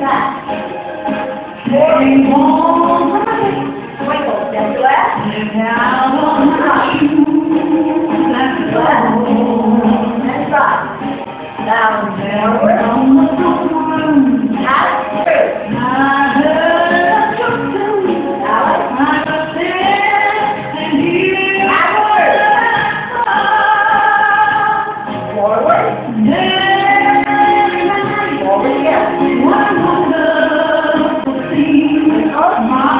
Now, now, máa